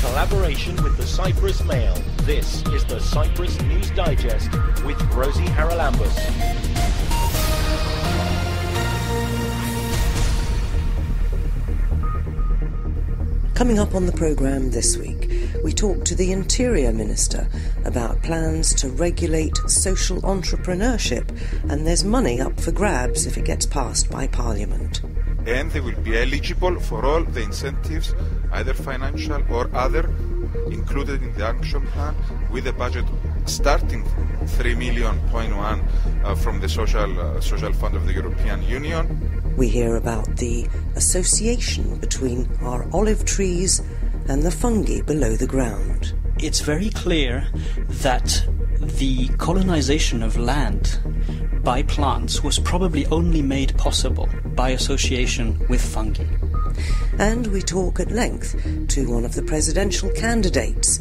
collaboration with the Cyprus Mail, this is the Cyprus News Digest with Rosie Charalambous. Coming up on the programme this week, we talk to the Interior Minister about plans to regulate social entrepreneurship, and there's money up for grabs if it gets passed by Parliament. And they will be eligible for all the incentives, either financial or other, included in the action plan with a budget starting from 3 million point one uh, from the social uh, social fund of the European Union we hear about the association between our olive trees and the fungi below the ground. It's very clear that the colonization of land by plants was probably only made possible by association with fungi. And we talk at length to one of the presidential candidates,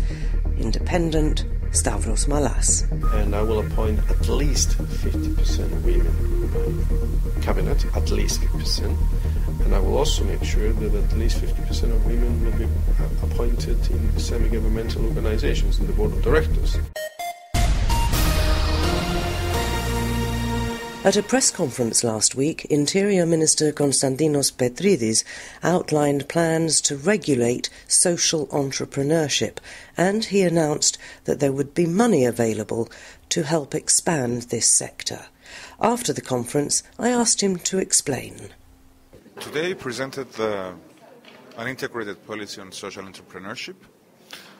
independent Stavros Malas. And I will appoint at least 50% women my cabinet, at least 50%. And I will also make sure that at least 50% of women will be appointed in semi governmental organizations in the board of directors. At a press conference last week, Interior Minister Constantinos Petrides outlined plans to regulate social entrepreneurship, and he announced that there would be money available to help expand this sector. After the conference, I asked him to explain. Today presented the, an integrated policy on social entrepreneurship,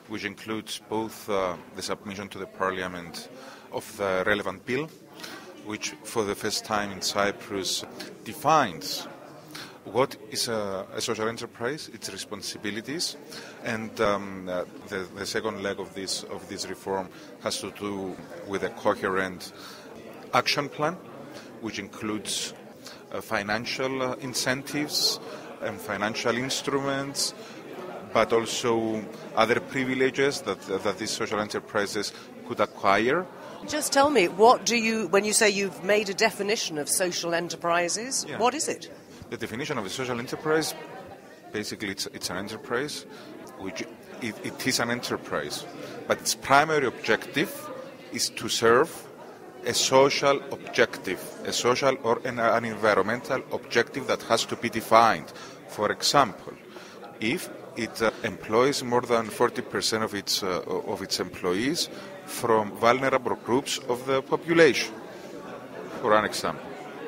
which includes both uh, the submission to the Parliament of the relevant bill which for the first time in Cyprus defines what is a, a social enterprise, its responsibilities, and um, uh, the, the, second leg of this of this reform has to do with a coherent action plan, which includes uh, financial uh, incentives and financial instruments, but also other privileges that that these social enterprises could acquire just tell me, what do you, when you say you've made a definition of social enterprises, yeah. what is it? The definition of a social enterprise, basically, it's, it's an enterprise which it, it is an enterprise, but its primary objective is to serve a social objective, a social or an, an environmental objective that has to be defined. For example, if it uh, employs more than 40% of its, uh, of its employees from vulnerable groups of the population. For an example,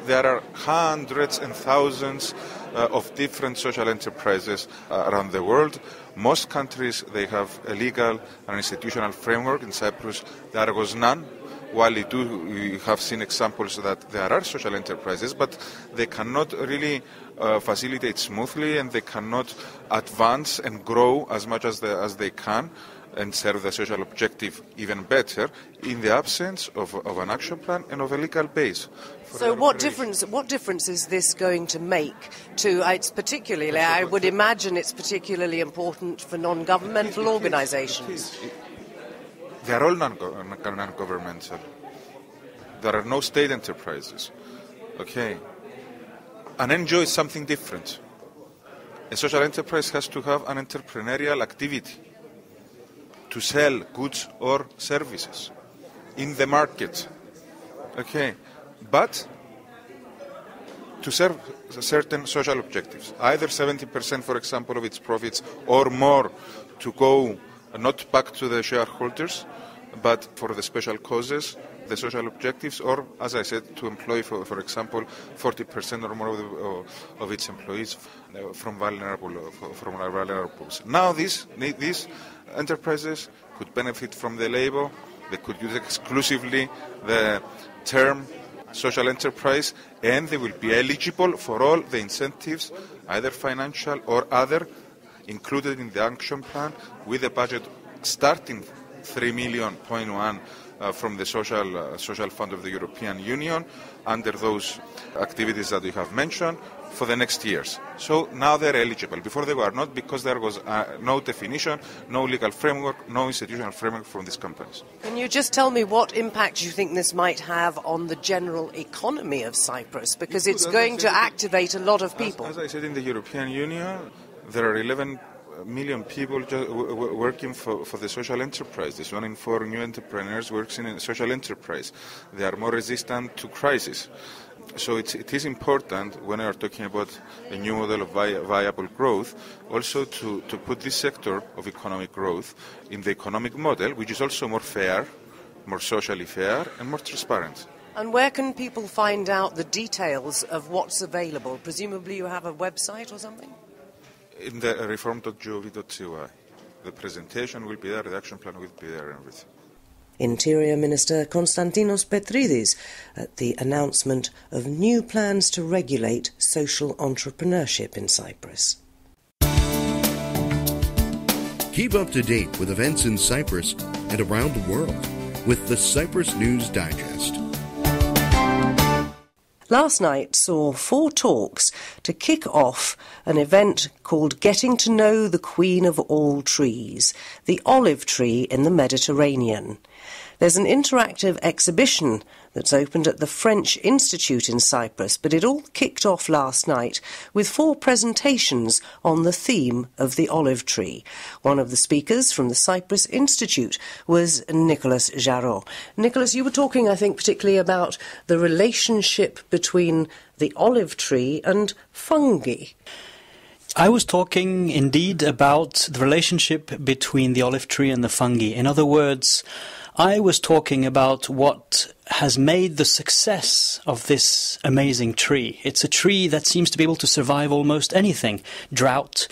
there are hundreds and thousands uh, of different social enterprises uh, around the world. Most countries they have a legal and institutional framework. In Cyprus, there was none. While we do, we have seen examples that there are social enterprises, but they cannot really uh, facilitate smoothly and they cannot advance and grow as much as they, as they can and serve the social objective even better in the absence of, of an action plan and of a legal base. So, what difference? What difference is this going to make to? Uh, it's particularly, I would imagine, it's particularly important for non-governmental organisations. They are all non-governmental. There are no state enterprises. Okay, an NGO is something different. A social enterprise has to have an entrepreneurial activity to sell goods or services in the market. Okay, but to serve certain social objectives, either 70%, for example, of its profits or more to go not back to the shareholders, but for the special causes, the social objectives, or, as I said, to employ, for, for example, 40% or more of, the, uh, of, its employees uh, from vulnerable, uh, from vulnerable groups. Now, these, these enterprises could benefit from the label. They could use exclusively the term social enterprise, and they will be eligible for all the incentives, either financial or other, included in the action plan, with a budget starting 3 million point one uh, from the social, uh, social fund of the European Union under those activities that we have mentioned for the next years. So now they're eligible. Before they were not because there was uh, no definition, no legal framework, no institutional framework from these companies. Can you just tell me what impact you think this might have on the general economy of Cyprus? Because it's going to activate a lot of people. As, as I said, in the European Union, there are 11 million people working for, for the social enterprises. One in four new entrepreneurs works in a social enterprise. They are more resistant to crisis. So it's, it is important when we are talking about a new model of vi- viable growth, also to, to put this sector of economic growth in the economic model, which is also more fair, more socially fair, and more transparent. And where can people find out the details of what's available? Presumably you have a website or something? In the reform.gov.cy. The presentation will be there, the action plan will be there, and everything. Interior Minister Constantinos Petrides at the announcement of new plans to regulate social entrepreneurship in Cyprus. Keep up to date with events in Cyprus and around the world with the Cyprus News Digest. Last night saw four talks to kick off an event called Getting to Know the Queen of All Trees, the olive tree in the Mediterranean. There's an interactive exhibition that's opened at the French Institute in Cyprus, but it all kicked off last night with four presentations on the theme of the olive tree. One of the speakers from the Cyprus Institute was Nicholas Jarraud. Nicholas, you were talking, I think, particularly about the relationship between the olive tree and fungi. I was talking indeed about the relationship between the olive tree and the fungi. In other words, I was talking about what has made the success of this amazing tree. It's a tree that seems to be able to survive almost anything drought,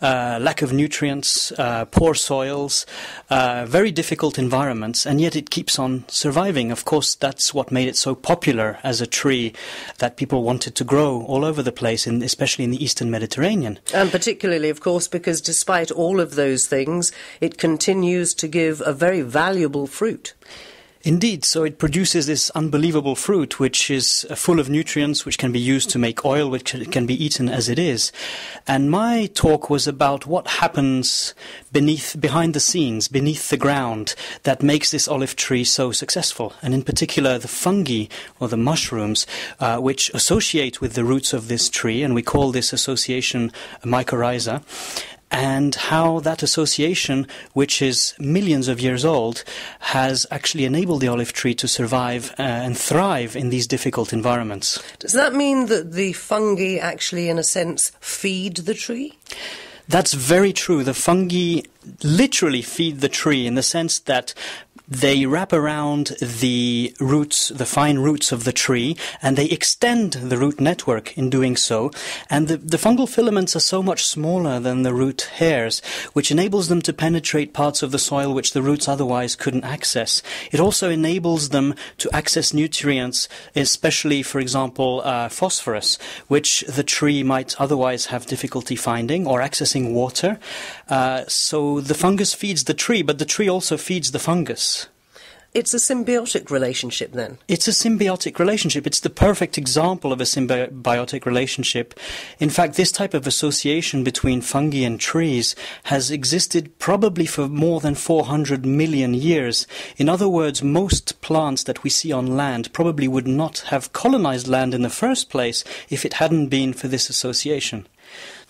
uh, lack of nutrients, uh, poor soils, uh, very difficult environments, and yet it keeps on surviving. Of course, that's what made it so popular as a tree that people wanted to grow all over the place, in, especially in the eastern Mediterranean. And particularly, of course, because despite all of those things, it continues to give a very valuable fruit. Indeed, so it produces this unbelievable fruit, which is uh, full of nutrients, which can be used to make oil, which can be eaten as it is. And my talk was about what happens beneath, behind the scenes, beneath the ground, that makes this olive tree so successful. And in particular, the fungi or the mushrooms, uh, which associate with the roots of this tree, and we call this association mycorrhiza and how that association, which is millions of years old, has actually enabled the olive tree to survive uh, and thrive in these difficult environments. Does that mean that the fungi actually, in a sense, feed the tree? That's very true. The fungi literally feed the tree in the sense that they wrap around the roots, the fine roots of the tree, and they extend the root network in doing so. And the, the, fungal filaments are so much smaller than the root hairs, which enables them to penetrate parts of the soil which the roots otherwise couldn't access. It also enables them to access nutrients, especially, for example, uh, phosphorus, which the tree might otherwise have difficulty finding or accessing water. Uh, so the fungus feeds the tree, but the tree also feeds the fungus. It's a symbiotic relationship then? It's a symbiotic relationship. It's the perfect example of a symbiotic relationship. In fact, this type of association between fungi and trees has existed probably for more than 400 million years. In other words, most plants that we see on land probably would not have colonized land in the first place if it hadn't been for this association.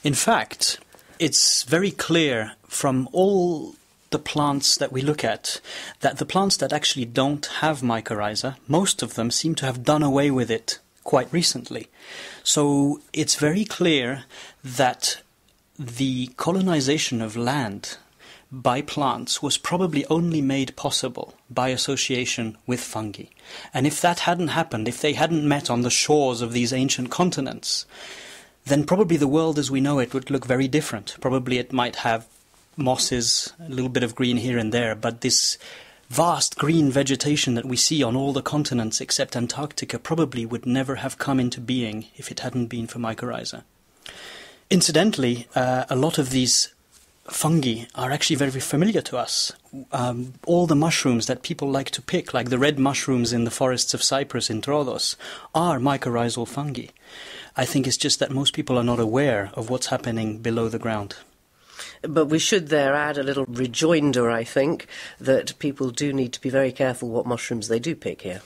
In fact, it's very clear from all the plants that we look at, that the plants that actually don't have mycorrhiza, most of them seem to have done away with it quite recently. So it's very clear that the colonization of land by plants was probably only made possible by association with fungi. And if that hadn't happened, if they hadn't met on the shores of these ancient continents, then probably the world as we know it would look very different. Probably it might have mosses, a little bit of green here and there, but this vast green vegetation that we see on all the continents except Antarctica probably would never have come into being if it hadn't been for mycorrhiza. Incidentally, uh, a lot of these fungi are actually very familiar to us. Um, all the mushrooms that people like to pick, like the red mushrooms in the forests of Cyprus in Troodos, are mycorrhizal fungi. I think it's just that most people are not aware of what's happening below the ground. But we should there add a little rejoinder, I think, that people do need to be very careful what mushrooms they do pick here.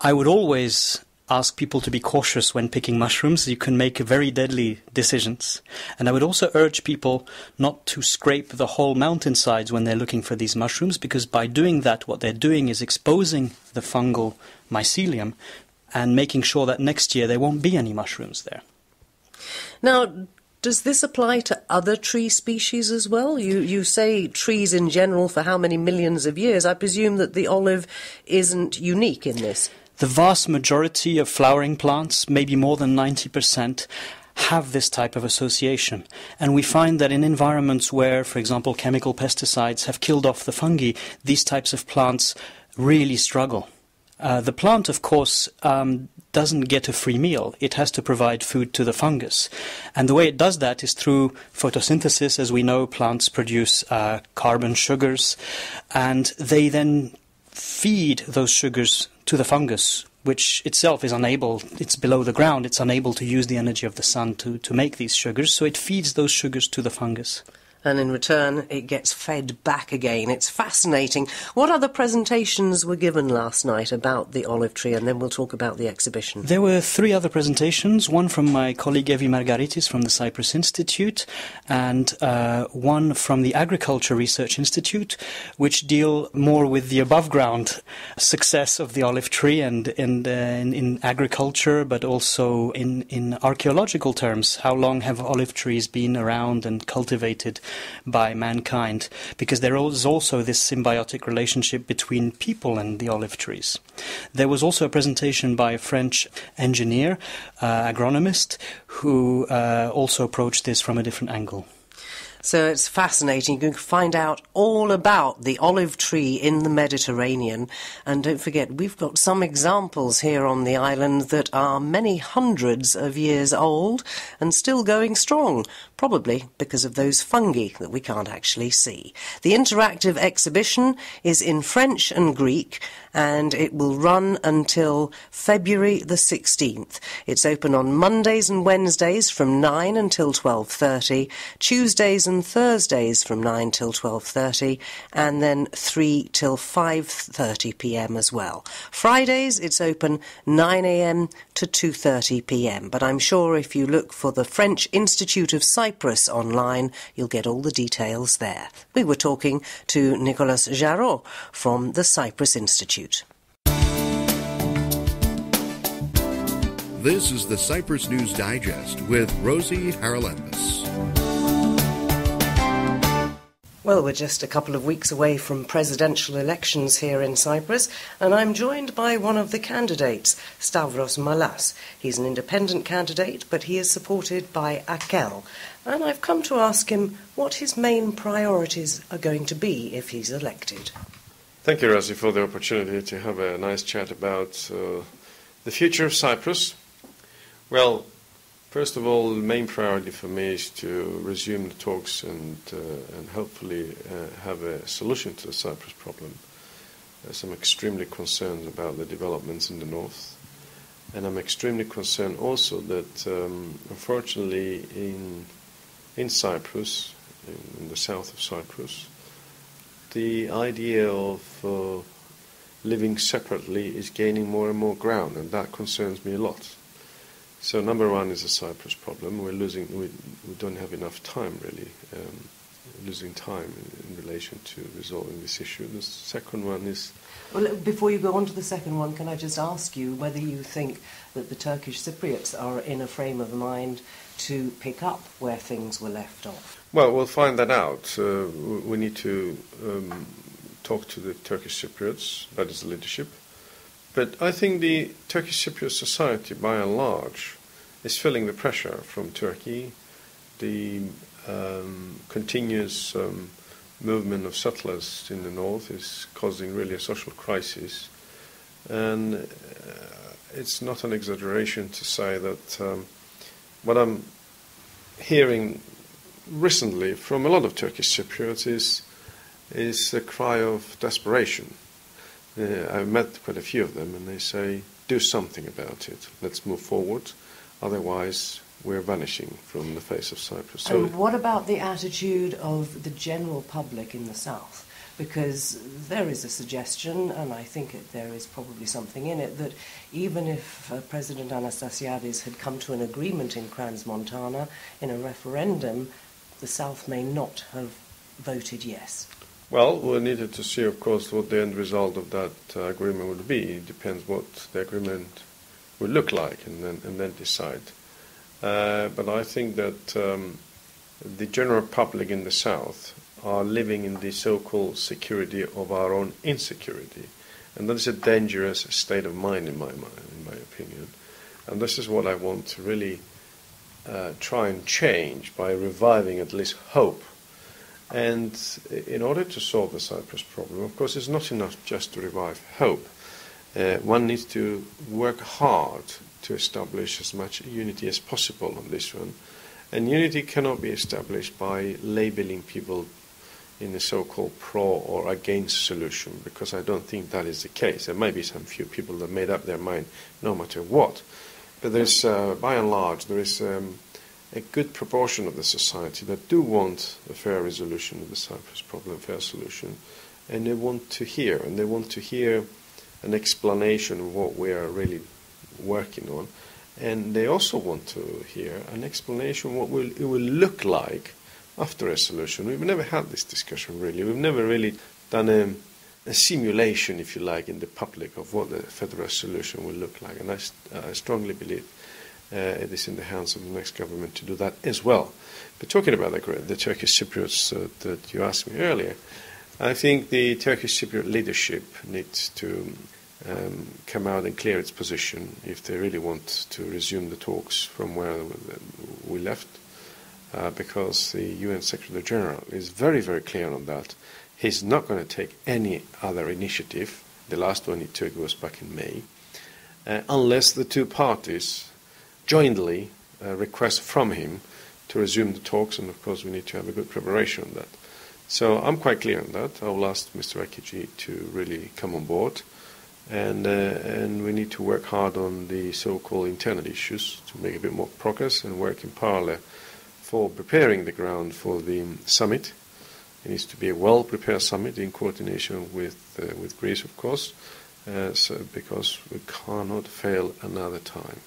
I would always ask people to be cautious when picking mushrooms. You can make very deadly decisions. And I would also urge people not to scrape the whole mountainsides when they're looking for these mushrooms, because by doing that, what they're doing is exposing the fungal mycelium and making sure that next year there won't be any mushrooms there. Now, does this apply to other tree species as well? You, you say trees in general for how many millions of years. I presume that the olive isn't unique in this. The vast majority of flowering plants, maybe more than 90%, have this type of association. And we find that in environments where, for example, chemical pesticides have killed off the fungi, these types of plants really struggle. Uh, the plant, of course, um, doesn't get a free meal. It has to provide food to the fungus. And the way it does that is through photosynthesis. As we know, plants produce uh, carbon sugars, and they then feed those sugars to the fungus, which itself is unable, it's below the ground, it's unable to use the energy of the sun to, to make these sugars, so it feeds those sugars to the fungus and in return it gets fed back again. It's fascinating. What other presentations were given last night about the olive tree, and then we'll talk about the exhibition? There were three other presentations one from my colleague Evi Margaritis from the Cyprus Institute, and uh, one from the Agriculture Research Institute, which deal more with the above ground success of the olive tree and, and uh, in, in agriculture, but also in, in archaeological terms. How long have olive trees been around and cultivated? By mankind, because there is also this symbiotic relationship between people and the olive trees. There was also a presentation by a French engineer, uh, agronomist, who uh, also approached this from a different angle. So it's fascinating. You can find out all about the olive tree in the Mediterranean. And don't forget, we've got some examples here on the island that are many hundreds of years old and still going strong, probably because of those fungi that we can't actually see. The interactive exhibition is in French and Greek and it will run until February the 16th. It's open on Mondays and Wednesdays from 9 until 12:30, Tuesdays and Thursdays from 9 till 12:30 and then 3 till 5:30 p.m. as well. Fridays it's open 9 a.m. to 2:30 p.m. But I'm sure if you look for the French Institute of Cyprus online, you'll get all the details there. We were talking to Nicolas Jarraud from the Cyprus Institute. This is the Cyprus News Digest with Rosie Charalambous. Well, we're just a couple of weeks away from presidential elections here in Cyprus, and I'm joined by one of the candidates, Stavros Malas. He's an independent candidate, but he is supported by AKEL. And I've come to ask him what his main priorities are going to be if he's elected. Thank you, Razi, for the opportunity to have a nice chat about uh, the future of Cyprus. Well, First of all, the main priority for me is to resume the talks and, uh, and hopefully uh, have a solution to the Cyprus problem. As I'm extremely concerned about the developments in the north. And I'm extremely concerned also that, um, unfortunately, in, in Cyprus, in, in, the south of Cyprus, the idea of uh, living separately is gaining more and more ground, and that concerns me a lot. So number one is a Cyprus problem. We're losing. We, we don't have enough time really. Um, losing time in, in, relation to resolving this issue. The second one is. Well, before you go on to the second one, can I just ask you whether you think that the Turkish Cypriots are in a frame of mind to pick up where things were left off? Well, we'll find that out. Uh, we need to um, talk to the Turkish Cypriots, that is the leadership, but I think the Turkish Cypriot society, by and large, is feeling the pressure from Turkey, the um, continuous um, movement of settlers in the north is causing really a social crisis. And uh, it's not an exaggeration to say that um, what I'm hearing recently from a lot of Turkish Cypriots is, is a cry of desperation. Uh, I've met quite a few of them, and they say, do something about it. Let's move forward. Otherwise, we're vanishing from the face of Cyprus. So and what about the attitude of the general public in the south? Because there is a suggestion, and I think it, there is probably something in it, that even if uh, President Anastasiades had come to an agreement in Crans-Montana in a referendum, the South may not have voted yes. Well, we needed to see, of course, what the end result of that uh, agreement would be. It depends what the agreement would look like, and then and then decide. Uh, but I think that um, the general public in the south are living in the so-called security of our own insecurity, and that is a dangerous state of mind, in my mind, in my opinion. And this is what I want to really uh, try and change by reviving at least hope. And in order to solve the Cyprus problem, of course, it's not enough just to revive hope. Uh, one needs to work hard to establish as much unity as possible on this one. And unity cannot be established by labeling people in a so-called pro or against solution, because I don't think that is the case. There may be some few people that made up their mind no matter what. But there's, uh, by and large, there is um, a good proportion of the society that do want a fair resolution of the Cyprus problem, fair solution, and they want to hear, and they want to hear an explanation of what we are really working on. And they also want to hear an explanation of what will, it will look like after a solution. We've never had this discussion really. We've never really done a, a simulation, if you like, in the public of what the federal solution will look like. And I, I strongly believe uh, it is in the hands of the next government to do that as well. But talking about the, the Turkish Cypriots uh, that you asked me earlier, I think the Turkish Cypriot leadership needs to um, come out and clear its position if they really want to resume the talks from where we left, uh, because the UN Secretary General is very, very clear on that. He's not going to take any other initiative. The last one he took was back in May, uh, unless the two parties jointly uh, request from him to resume the talks, and of course we need to have a good preparation on that. So I'm quite clear on that. I will ask Mr. Akinci to really come on board and uh, and we need to work hard on the so-called internal issues to make a bit more progress and work in parallel for preparing the ground for the summit. It needs to be a well-prepared summit in coordination with uh, with Greece, of course, uh, so because we cannot fail another time.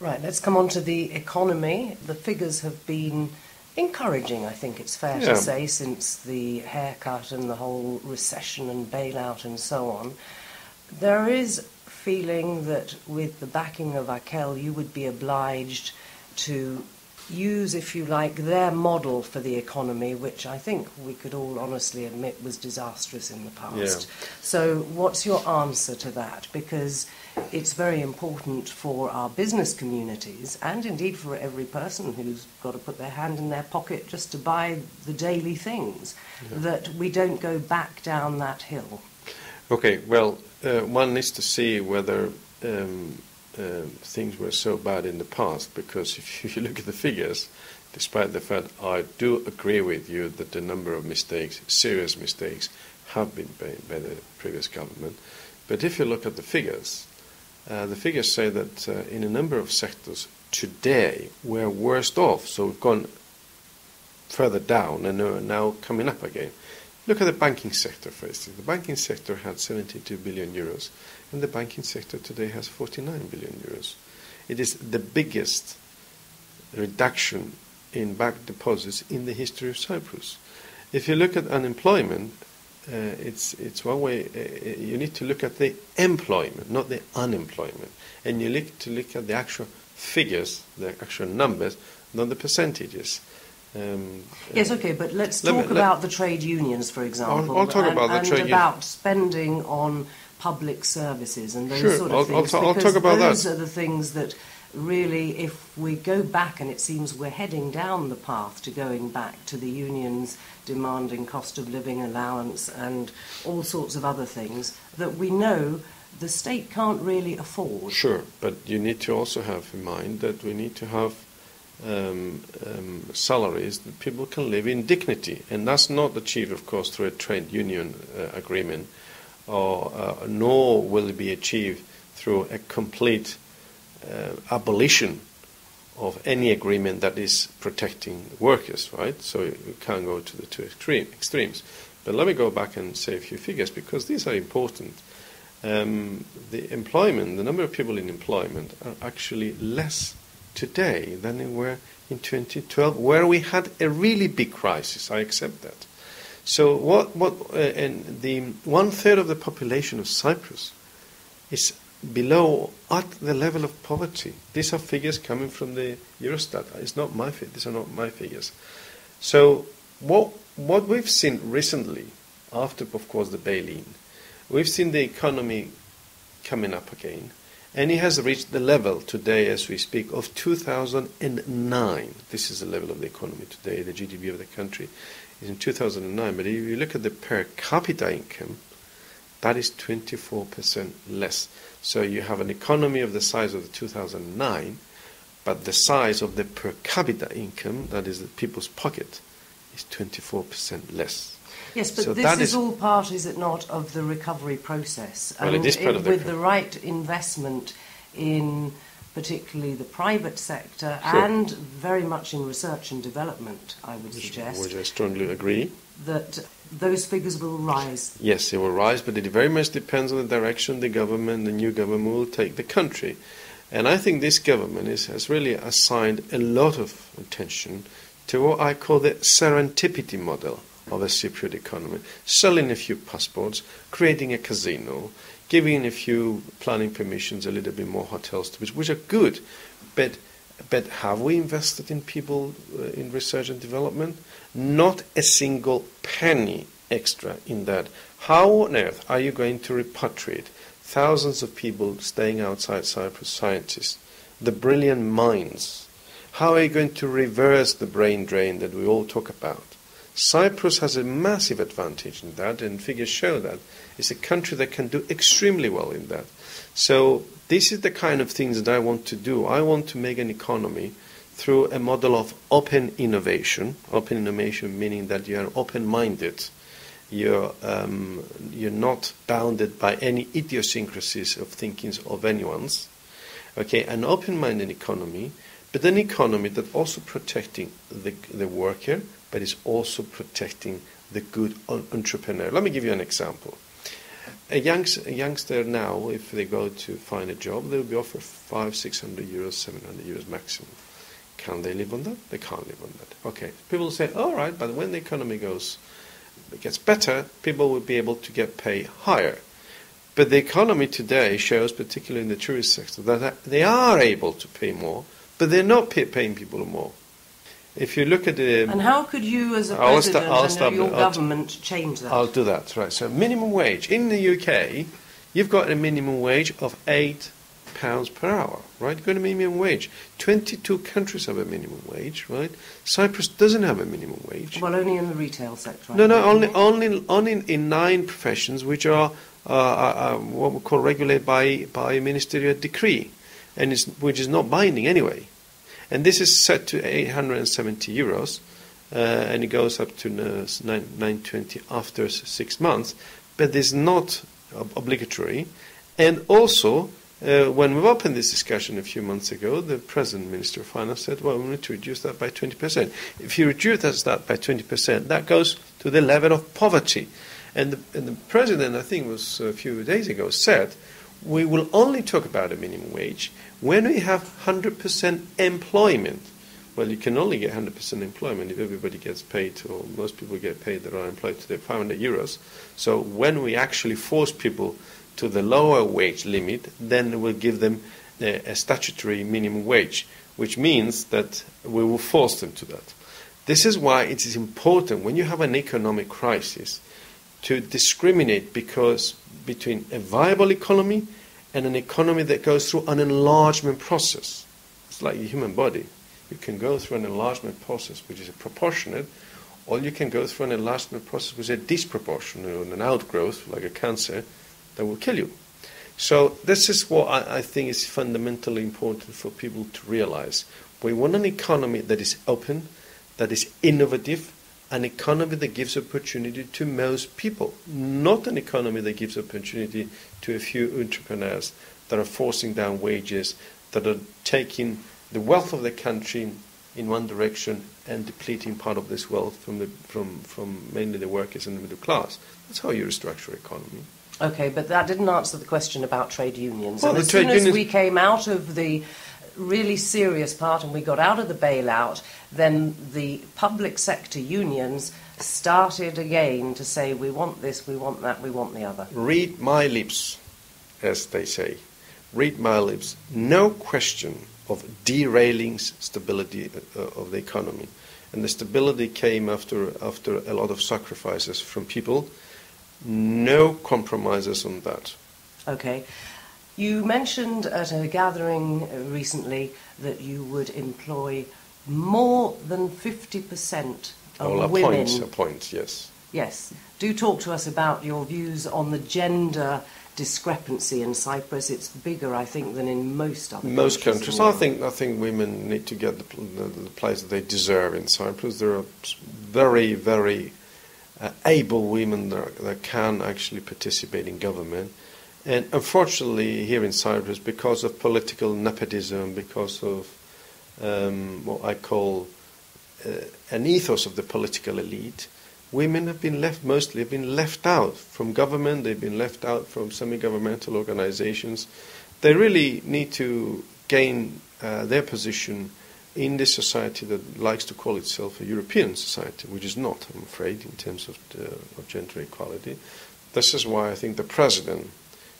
Right. Let's come on to the economy. The figures have been encouraging, I think it's fair yeah. to say, since the haircut and the whole recession and bailout and so on. There is feeling that with the backing of AKEL, you would be obliged to use, if you like, their model for the economy, which I think we could all honestly admit was disastrous in the past. Yeah. So, what's your answer to that? Because it's very important for our business communities and indeed for every person who's got to put their hand in their pocket just to buy the daily things yeah. that we don't go back down that hill. Okay, well, uh, one needs to see whether um, uh, things were so bad in the past, because if you look at the figures, despite the fact I do agree with you that the number of mistakes, serious mistakes, have been made by the previous government, but if you look at the figures, uh, the figures say that uh, in a number of sectors today we're worst off, so we've gone further down and are now coming up again. Look at the banking sector, for instance. The banking sector had 72 billion euros, and the banking sector today has 49 billion euros. It is the biggest reduction in bank deposits in the history of Cyprus. If you look at unemployment, uh, it's it's one way. Uh, you need to look at the employment, not the unemployment, and you need to look at the actual figures, the actual numbers, not the percentages. Um, yes, okay, but let's talk me, about let, the trade unions, for example. I'll, I'll talk and, about the trade about spending on public services and those sure, sort of I'll, things. I'll, I'll talk about those that. are the things that really, if we go back, and it seems we're heading down the path to going back to the unions demanding cost of living allowance and all sorts of other things that we know the state can't really afford. Sure, but you need to also have in mind that we need to have um, um, salaries that people can live in dignity. And that's not achieved, of course, through a trade union uh, agreement, or, uh, nor will it be achieved through a complete uh, abolition of any agreement that is protecting workers, right? So you can't go to the two extreme, extremes. But let me go back and say a few figures because these are important. Um, the employment, the number of people in employment, are actually less today than they were in 2012, where we had a really big crisis. I accept that. So what? What? Uh, and the one third of the population of Cyprus is below at the level of poverty. These are figures coming from the Eurostat. It's not my. These are not my figures. So what what we've seen recently, after of course the bail-in, we've seen the economy coming up again, and it has reached the level today, as we speak, of 2009. This is the level of the economy today. The GDP of the country is in 2009. But if you look at the per capita income, that is 24% less. So you have an economy of the size of the 2009, but the size of the per capita income, that is the people's pocket, is 24% less. Yes, but So this is, is- all part, is it not, of the recovery process? Well, it And is part of the with the right investment in particularly the private sector Sure. and very much in research and development, I would suggest, Which I strongly agree. that those figures will rise. Yes, they will rise, but it very much depends on the direction the government, the new government, will take the country. And I think this government is, has really assigned a lot of attention to what I call the serendipity model of a Cypriot economy. Selling a few passports, creating a casino, giving a few planning permissions, a little bit more hotels, which, which are good. But, but have we invested in people uh, in research and development? Not a single penny extra in that. How on earth are you going to repatriate thousands of people staying outside Cyprus, scientists, the brilliant minds? How are you going to reverse the brain drain that we all talk about? Cyprus has a massive advantage in that, and figures show that. It's a country that can do extremely well in that. So, this is the kind of things that I want to do. I want to make an economy through a model of open innovation. Open innovation meaning that you are open minded, you're, um, you're not bounded by any idiosyncrasies of thinkings of anyone's. Okay, an open minded economy, but an economy that also protecting the, the worker, but is also protecting the good entrepreneur. Let me give you an example. A, a youngster now, if they go to find a job, they will be offered five, six hundred euros, seven hundred euros maximum. Can they live on that? They can't live on that. Okay. People say, all right, but when the economy goes, it gets better, people will be able to get paid higher. But the economy today shows, particularly in the tourist sector, that they are able to pay more, but they're not pay, paying people more. If you look at the And how could you, as a I'll sta- president I'll and your. Government, change that? I'll do that. Right. So minimum wage in the UK, you've got a minimum wage of eight pounds per hour. Right. You've got a minimum wage. Twenty-two countries have a minimum wage. Right. Cyprus doesn't have a minimum wage. well, only in the retail sector. No, no, only only only in nine professions which are uh, uh, uh, what we call regulated by by ministerial decree, and which is not binding anyway. And this is set to 870 euros, uh, and it goes up to uh, 9, 920 after six months, but it's not ob- obligatory. And also, uh, when we opened this discussion a few months ago, the present Minister of Finance said, well, we need to reduce that by 20%. If you reduce that by 20%, that goes to the level of poverty. And the, and the President, I think was a few days ago, said, we will only talk about a minimum wage when we have 100% employment. Well, you can only get 100% employment if everybody gets paid, or most people get paid that are employed today 500 euros. So when we actually force people to the lower wage limit, then we'll give them a, a statutory minimum wage, which means that we will force them to that. This is why it is important when you have an economic crisis to discriminate because between a viable economy and an economy that goes through an enlargement process. It's like the human body. You can go through an enlargement process which is proportionate, or you can go through an enlargement process which is disproportionate, or an outgrowth, like a cancer, that will kill you. So this is what I, I think is fundamentally important for people to realize. We want an economy that is open, that is innovative, an economy that gives opportunity to most people, not an economy that gives opportunity to a few entrepreneurs that are forcing down wages, that are taking the wealth of the country in one direction and depleting part of this wealth from, the, from, from mainly the workers and the middle class. That's how you restructure economy. Okay, but that didn't answer the question about trade unions. Well, and the as trade soon as unions- we came out of the really serious part and we got out of the bailout, then the public sector unions started again to say, we want this, we want that, we want the other. Read my lips, as they say. Read my lips. No question of derailing stability uh, of the economy. And the stability came after, after a lot of sacrifices from people. No compromises on that. Okay. You mentioned at a gathering recently that you would employ more than 50% of Well, a women. point, a point, yes. Yes. Do talk to us about your views on the gender discrepancy in Cyprus. It's bigger, I think, than in most other Most countries. countries, I think, I think women need to get the, the, the place that they deserve in Cyprus. There are very, very uh, able women that, that can actually participate in government. And unfortunately, here in Cyprus, because of political nepotism, because of um, what I call uh, an ethos of the political elite, women have been left mostly have been left out from government. They've been left out from semi-governmental organizations. They really need to gain uh, their position in this society that likes to call itself a European society, which is not, I'm afraid, in terms of, the, of gender equality. This is why I think the president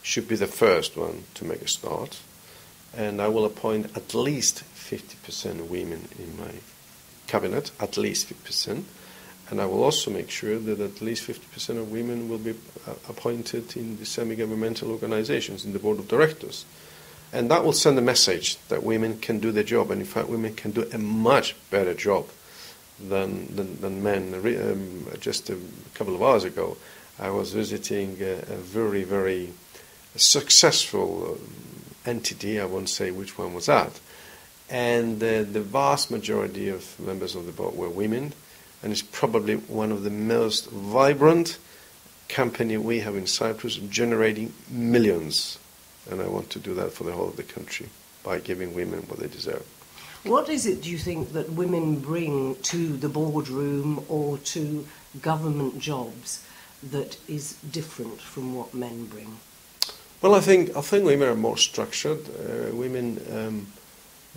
should be the first one to make a start, and I will appoint at least 50% women in my cabinet, at least 50%, and I will also make sure that at least 50% of women will be uh, appointed in the semi-governmental organizations, in the board of directors. And that will send a message that women can do their job, and in fact, women can do a much better job than, than, than men. Um, just a couple of hours ago, I was visiting a, a very, very successful um, entity, I won't say which one was that, and uh, the vast majority of members of the board were women, and it's probably one of the most vibrant company we have in Cyprus, generating millions and I want to do that for the whole of the country by giving women what they deserve. What is it, do you think, that women bring to the boardroom or to government jobs that is different from what men bring? Well, I think I think women are more structured. Uh, women um,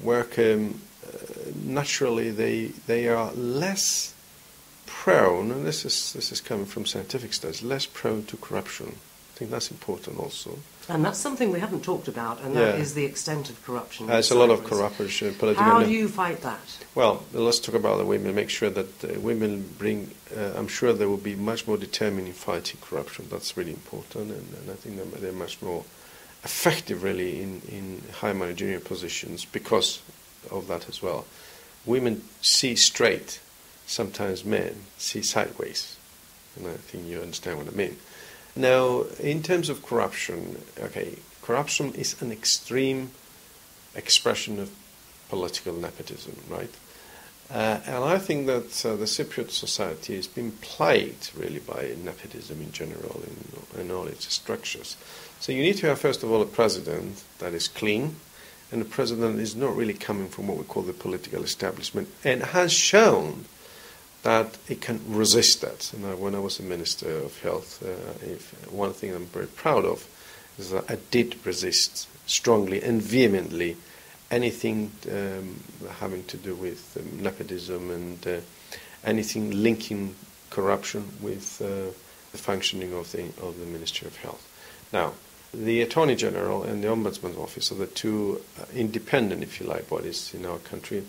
work um, uh, naturally. They they are less prone, and this is this is coming from scientific studies, less prone to corruption. I think that's important also. And that's something we haven't talked about, and that Yeah. is the extent of corruption. Uh, it's a lot of corruption. How do you fight that? Well, let's talk about the women. Make sure that uh, women bring. Uh, I'm sure they will be much more determined in fighting corruption. That's really important, and, and I think they're, they're much more effective, really, in, in high managerial positions because of that as well. Women see straight. Sometimes men see sideways, and I think you understand what I mean. Now, in terms of corruption, okay, corruption is an extreme expression of political nepotism, right? Uh, and I think that uh, the Cypriot society has been plagued really by nepotism in general in, in all its structures. So you need to have, first of all, a president that is clean, and the president is not really coming from what we call the political establishment, and has shown that it can resist that. When I was a minister of health, uh, if, one thing I'm very proud of is that I did resist strongly and vehemently anything um, having to do with um, nepotism and uh, anything linking corruption with uh, the functioning of the of the Ministry of Health. Now, the Attorney General and the Ombudsman Office are the two uh, independent, if you like, bodies in our country.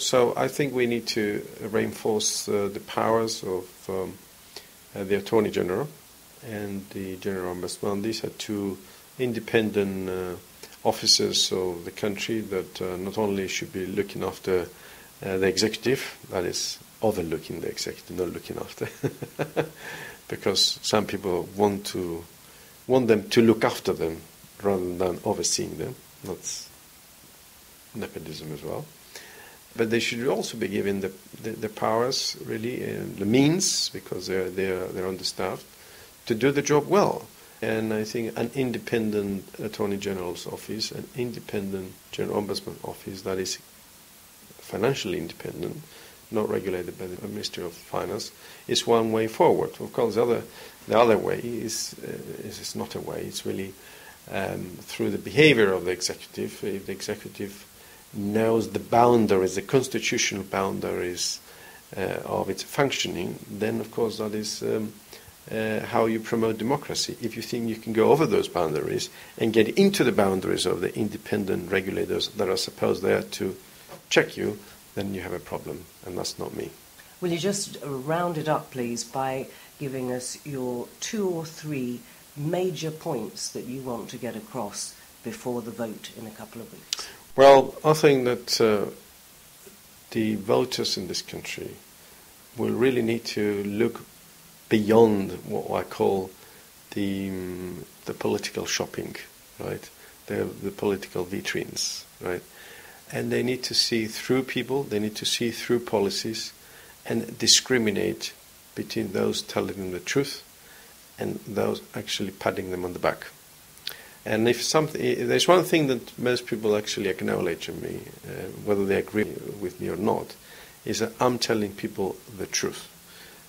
So I think we need to reinforce uh, the powers of um, uh, the Attorney General and the General Ombudsman. These are two independent uh, officers of the country that uh, not only should be looking after uh, the executive, that is overlooking the executive, not looking after, because some people want to want them to look after them rather than overseeing them. That's nepotism as well. But they should also be given the, the, the powers, really, uh, the means, because they're, they're, they're understaffed, to do the job well. and I think an independent Attorney General's office, an independent General Ombudsman office that is financially independent, not regulated by the Ministry of Finance, is one way forward. Of course, the other, the other way is, uh, is, is not a way. It's really um, through the behavior of the executive. If the executive knows the boundaries, the constitutional boundaries uh, of its functioning, then of course that is um, uh, how you promote democracy. If you think you can go over those boundaries and get into the boundaries of the independent regulators that are supposed there to check you, then you have a problem, and that's not me. Will you just round it up, please, by giving us your two or three major points that you want to get across before the vote in a couple of weeks? Well, I think that uh, the voters in this country will really need to look beyond what I call the um, the political shopping, right? The the political vitrines, right? And they need to see through people. They need to see through policies, and discriminate between those telling them the truth and those actually patting them on the back. And if something, there's one thing that most people actually acknowledge in me, uh, whether they agree with me or not, is that I'm telling people the truth.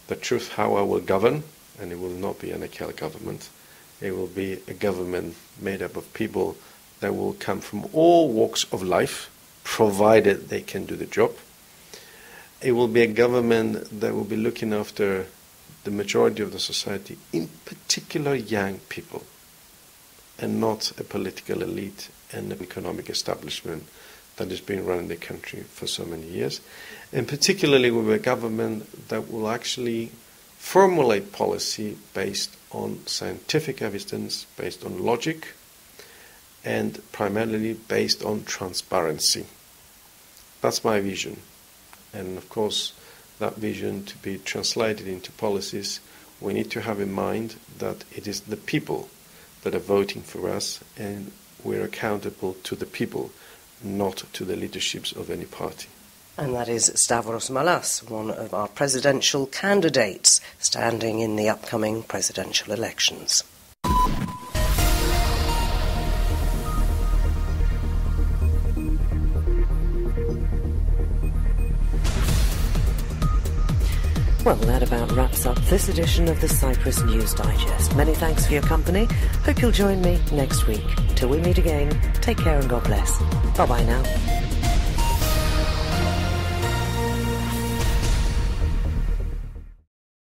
The truth how I will govern, and it will not be an AKEL government. It will be a government made up of people that will come from all walks of life, provided they can do the job. It will be a government that will be looking after the majority of the society, in particular young people, and not a political elite and an economic establishment that has been running the country for so many years. And particularly with a government that will actually formulate policy based on scientific evidence, based on logic, and primarily based on transparency. That's my vision. And of course, that vision to be translated into policies, we need to have in mind that it is the people that are voting for us and we're accountable to the people, not to the leaderships of any party. And that is Stavros Malas, one of our presidential candidates standing in the upcoming presidential elections. Well, that about wraps up this edition of the Cyprus News Digest. Many thanks for your company. Hope you'll join me next week. Till we meet again, take care and God bless. Bye bye now.